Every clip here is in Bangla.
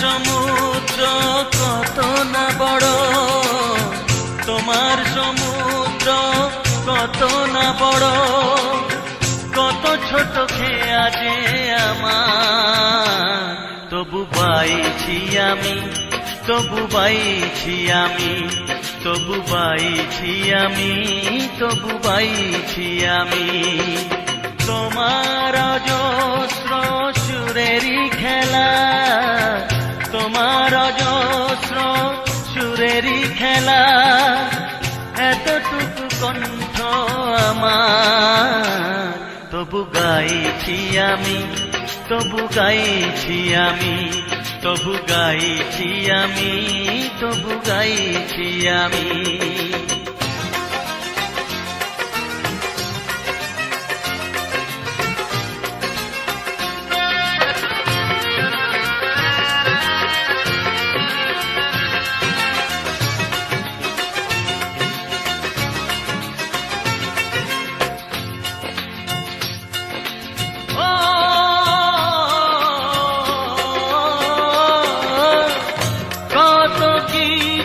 সমুদ্র কত না বড়? তোমার সমুদ্র কত না বড়? কত ছোট খেয়া যে আমার। তবু বাইছি আমি, তবু বাইছি আমি, তবু বাইছি আমি, তবু বাইছি আমি। তোমার অজস্র খেলা এতটুকু কণ্ঠ আমার। তবু গাইছি আমি, তবু গাইছি আমি, তবু গাইছি আমি, তবু গাইছি আমি।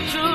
true.